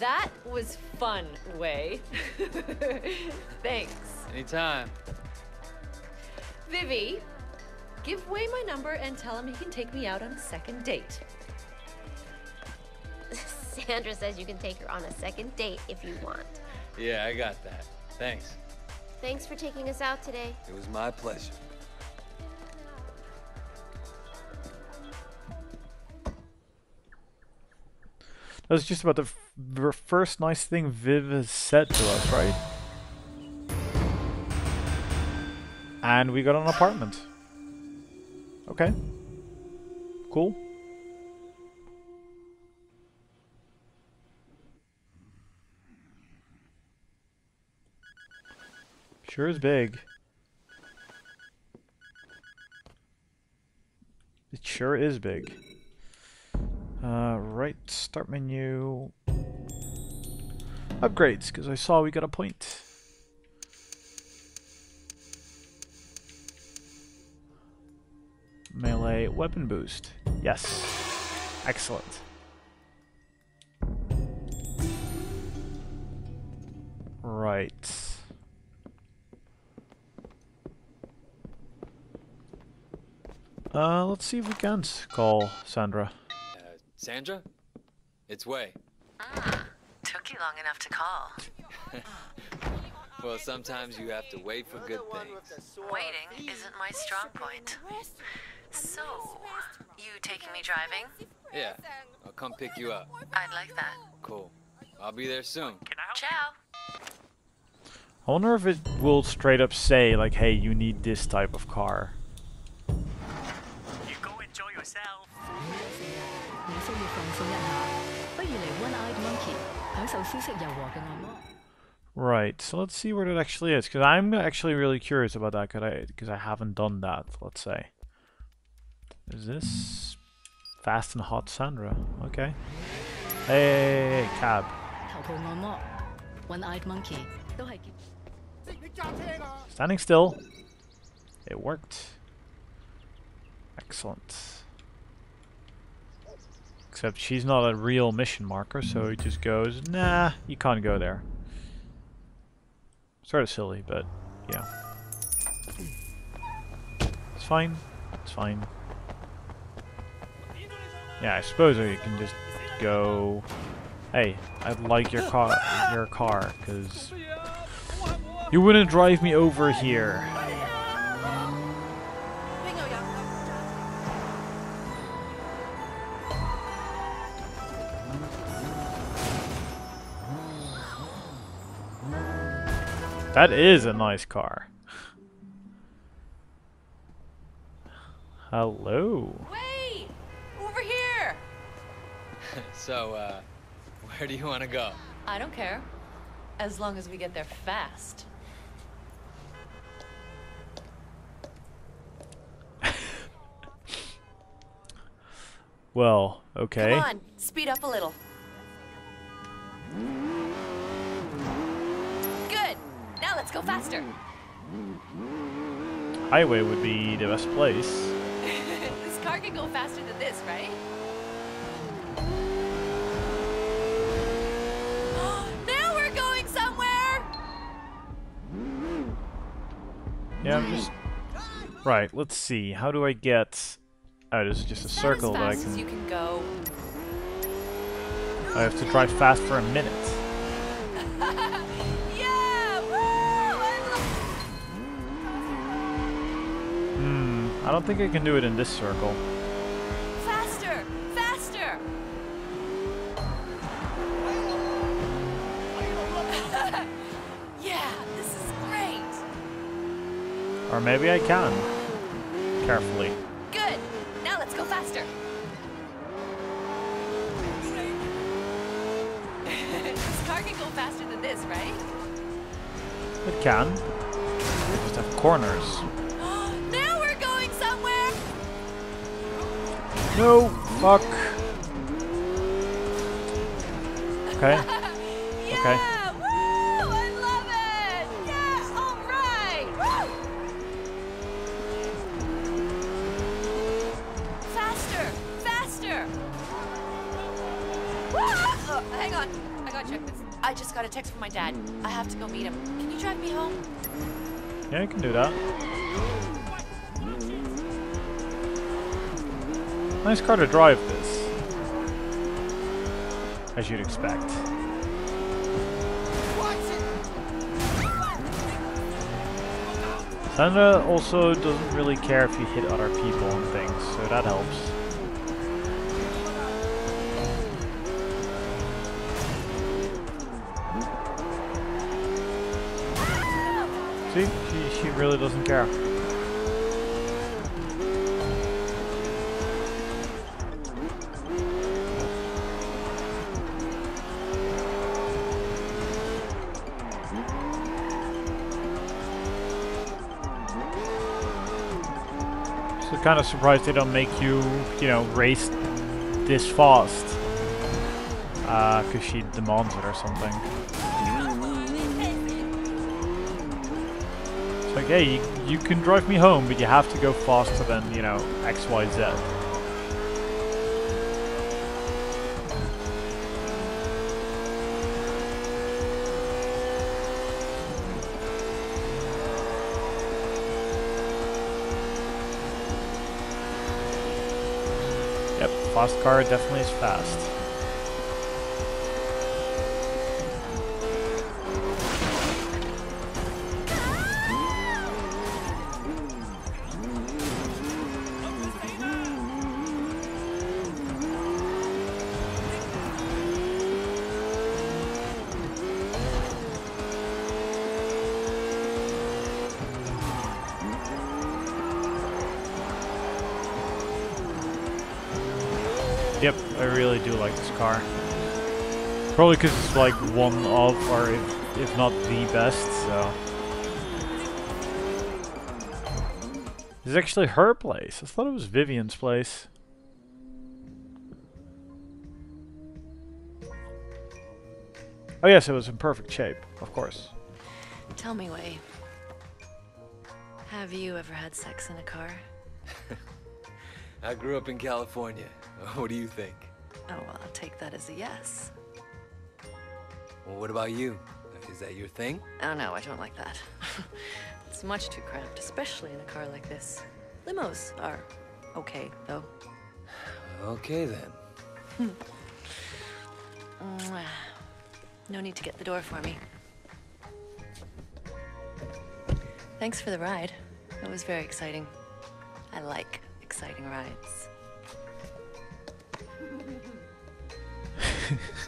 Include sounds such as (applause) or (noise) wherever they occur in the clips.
That was fun, Wei. (laughs) Thanks. Anytime. Vivi, give Wei my number and tell him he can take me out on a second date. (laughs) Sandra says you can take her on a second date if you want. Yeah, I got that. Thanks. Thanks for taking us out today. It was my pleasure. That was just about the first nice thing Viv has said to us, right? And we got an apartment. Okay. Cool. Sure is big. It sure is big. Uh, right, start menu. Upgrades, because I saw we got a point. Melee weapon boost. Yes. Excellent. Right. Uh, let's see if we can call Sandra. Sandra? It's Wei. Ah, took you long enough to call. (laughs) Well, sometimes you have to wait for good things. Waiting isn't my strong point. So, you taking me driving? Yeah, I'll come pick you up. I'd like that. Cool. I'll be there soon. Ciao. I wonder if it will straight up say, like, hey, you need this type of car. You go enjoy yourself. Right, so let's see where that actually is, because I'm actually really curious about that, because I, cause I haven't done that, let's say. Is this... Fast and Hot Sandra, okay. Hey, cab. One-eyed monkey. Standing still. It worked. Excellent. Except she's not a real mission marker, so he just goes, nah, you can't go there. Sort of silly, but yeah. It's fine. It's fine. Yeah, I suppose you can just go. Hey, I'd like your car, your car, because you wouldn't drive me over here. That is a nice car. Hello. Wait! Over here! (laughs) so, uh, where do you want to go? I don't care. As long as we get there fast. Well, okay. Come on, speed up a little. Good! Now let's go faster! Highway would be the best place. (laughs) this car can go faster than this, right? (gasps) now we're going somewhere! Yeah, I'm just... Right, let's see. How do I get... Oh, this is just a circle that I fast as you can... can go. I have to drive fast for a minute. Don't think I can do it in this circle. Faster! Faster! (laughs) yeah, this is great! Or maybe I can. Carefully. Good! Now let's go faster! this car can go faster than this, right? It can. We just have corners. No! Fuck! Okay. (laughs) Okay. Yeah! Woo! I love it! Yeah! All right! Woo! Faster! Faster! Oh, hang on. I gotta check this. I just got a text from my dad. I have to go meet him. Can you drive me home? Yeah, I can do that. Nice car to drive this. As you'd expect. Sandra also doesn't really care if you hit other people and things, so that helps. See, she, she really doesn't care. Kind of surprised they don't make you, you know, race this fast. Uh, cause she demands it or something. It's like, hey, you, you can drive me home, but you have to go faster than, you know, X, Y, Z. Fast car definitely is fast. Yep, I really do like this car. Probably because it's like one of, or if, if not the best, so. This is actually her place. I thought it was Vivian's place. Oh yes, it was in perfect shape, of course. Tell me, Wei. Have you ever had sex in a car? (laughs) I grew up in California. (laughs) What do you think? Oh, well, I'll take that as a yes. Well, what about you? Is that your thing? Oh, no, I don't like that. (laughs) it's much too cramped, especially in a car like this. Limos are okay, though. (sighs) Okay then. Hmm. (sniffs) No need to get the door for me. Thanks for the ride. It was very exciting. I like exciting rides.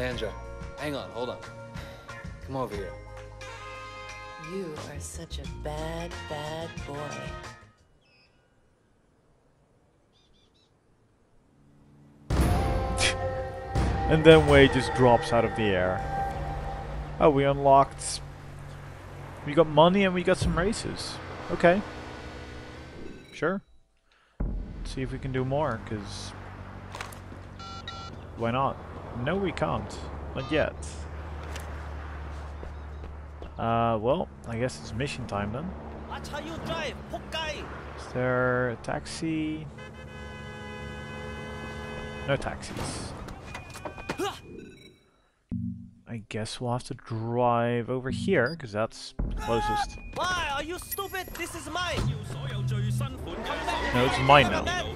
Sandra, hang on, hold on. Come over here. You are such a bad, bad boy. (laughs) And then Wade just drops out of the air. Oh, we unlocked... We got money and we got some races. Okay. Sure. Let's see if we can do more, because... Why not? No, we can't. Not yet. Uh, well, I guess it's mission time then. That's how you drive, Is there a taxi? No taxis. I guess we'll have to drive over here, because that's closest. Why are you stupid? This is mine! No, it's mine now.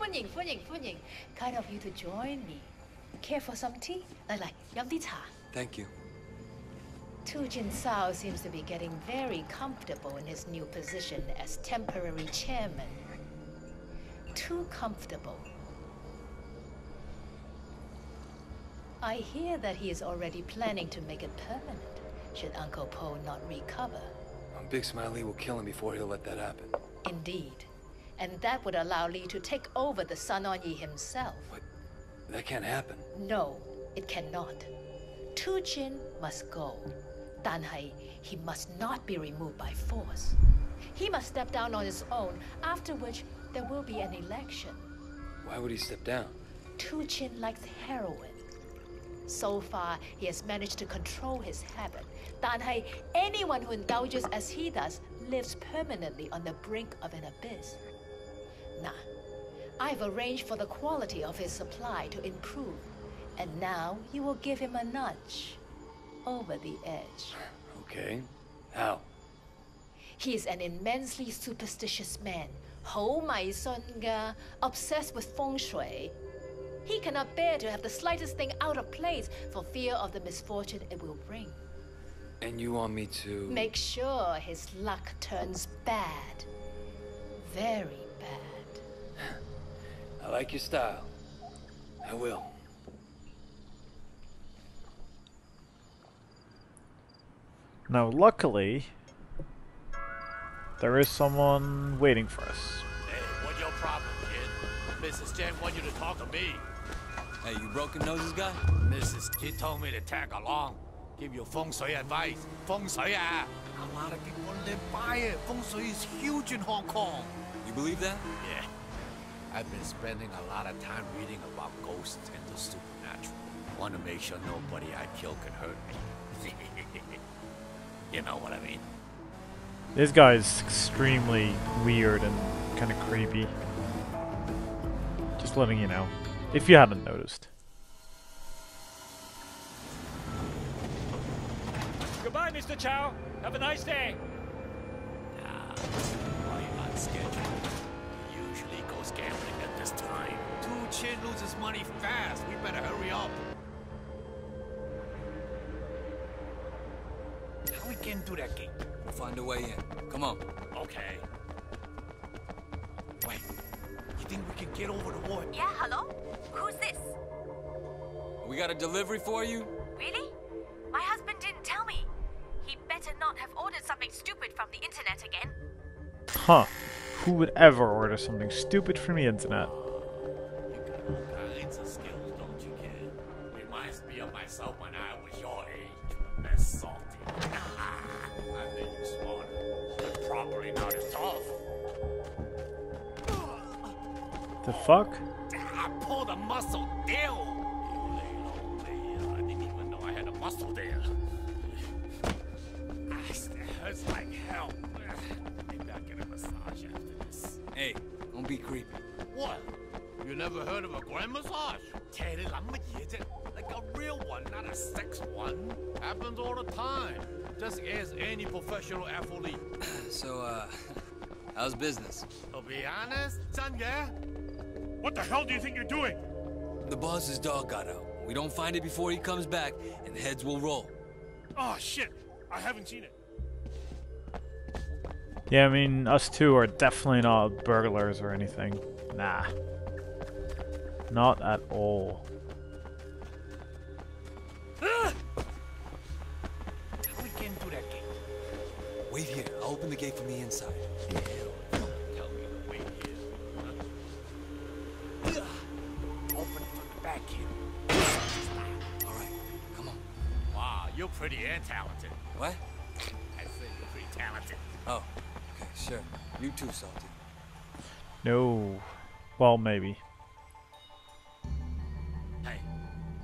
歡迎歡迎歡迎！Kind of you to join me. Care for some tea？嚟嚟，飲啲茶。Thank you. Tu Jin Sao seems to be getting very comfortable in his new position as temporary chairman. Too comfortable. I hear that he is already planning to make it permanent, should Uncle Po not recover. Um, Big Smile Lee will kill him before he'll let that happen. Indeed and that would allow Li to take over the Sun On Yee himself. But That can't happen. No, it cannot. Tu Jin must go. Danhai, he must not be removed by force. He must step down on his own, after which there will be an election. Why would he step down? Tu Jin likes heroin. So far, he has managed to control his habit. Danhai, anyone who indulges as he does, lives permanently on the brink of an abyss. I've arranged for the quality of his supply to improve, and now you will give him a nudge. Over the edge. Okay. How? He is an immensely superstitious man, Ho Mai Songa, obsessed with feng shui. He cannot bear to have the slightest thing out of place for fear of the misfortune it will bring. And you want me to... Make sure his luck turns bad. Very bad. I like your style. I will. Now, luckily, there is someone waiting for us. Hey, what's your problem, kid? Mrs. Chen want you to talk to me. Hey, you broken noses guy? Mrs. Kid told me to tag along. Give you feng shui advice. Feng shui ah. A lot of people live by it. Feng shui is huge in Hong Kong. You believe that? Yeah. I've been spending a lot of time reading about ghosts and the supernatural. Want to make sure nobody I kill can hurt me. (laughs) you know what I mean? This guy is extremely weird and kind of creepy. Just letting you know, if you haven't noticed. Goodbye, Mr. Chow. Have a nice day. Nah, why you on schedule? Usually gambling at this time. Tu Chin loses money fast. We better hurry up. How we get do that gate? We'll find a way in. Come on. Okay. Wait, you think we can get over the wall? Yeah, hello? Who's this? We got a delivery for you? Really? My husband didn't tell me. He better not have ordered something stupid from the internet again. Huh. Who would ever order something stupid from the internet? Kinds of skills, don't you, kid? Reminds me of myself when I was your age. Less salty. I think you're smarter, but probably not as tough. The fuck? I pulled a muscle deal. You lay low, man. I didn't even know I had a muscle there. Ah, It hurts like hell not get a massage after this. Hey, don't be creepy. What? You never heard of a grand massage? Like a real one, not a sex one. Happens all the time. Just as any professional athlete. (clears throat) so, uh, (laughs) how's business? To be honest, son, yeah? What the hell do you think you're doing? The boss's dog got out. We don't find it before he comes back, and heads will roll. Oh, shit. I haven't seen it. Yeah, I mean, us two are definitely not burglars or anything. Nah. Not at all. How we get into that gate? Wait here. I'll open the gate from the inside. Tell me to wait here. Huh? Open from the back here. All right, come on. Wow, you're pretty and talented. What? Sure. You too, Salty. No. Well, maybe. Hey,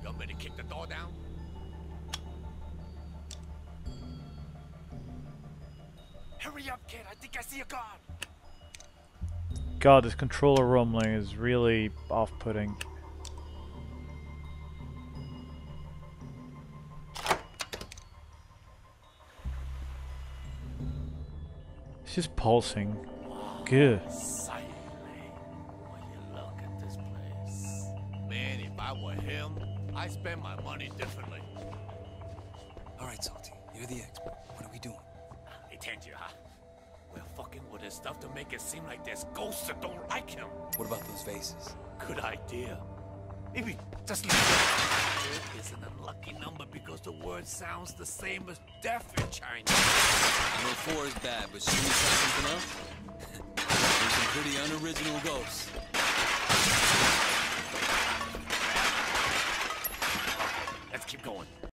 you want me to kick the door down? Hurry up, kid. I think I see a guard. God, this controller rumbling is really off-putting. Just pulsing. Good. Silently. When you look at this place. Man, if I were him, I'd spend my money differently. All right, Salty. You're the expert. What are we doing? They tend you, huh? We're fucking with his stuff to make it seem like there's ghosts that don't like him. What about those vases? Good idea. Maybe just leave it. It is an unlucky number because the word sounds the same as death in Chinese. I know four is bad, but should we try something else? (laughs) There's some pretty unoriginal ghosts.